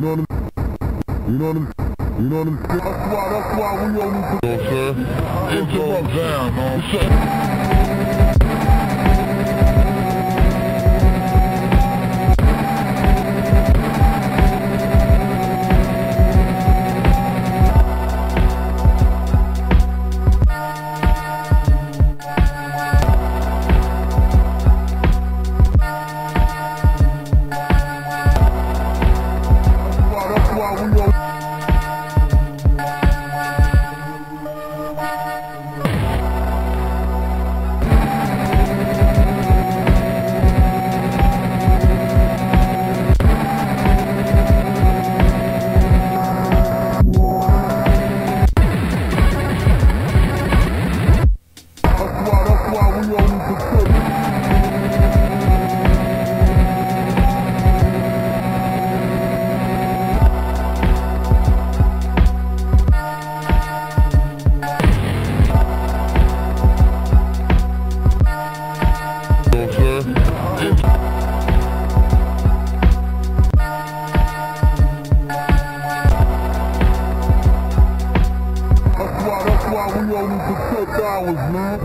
You know what I'm You know what I'm You know what I'm saying? That's why, that's why we only you know, sir. Interrupt down, man. Why, we that's why we only protect man.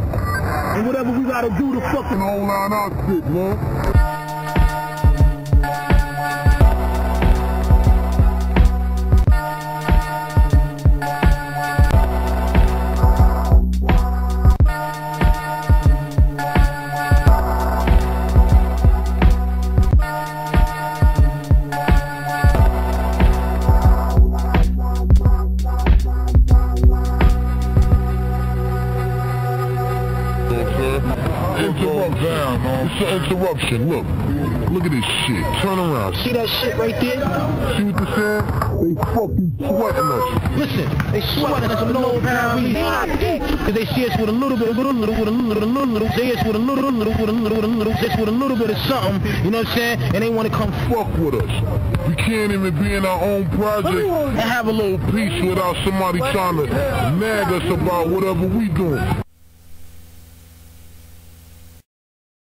And whatever we gotta do to fucking hold on our shit, man. Interrupt down, man. It's an interruption. Look. Look at this shit. Turn around. See that shit right there? See what this is? They fucking sweating us. Listen, they sweating us a little apparently because they see us with a little bit, little, little, with a little, little, little, they us with a little, little, with a little, little, little, just with a little bit of something. You know what I'm saying? And they want to come Fuck with us. We can't even be in our own project and have a little peace without somebody trying to nag us about whatever we doing.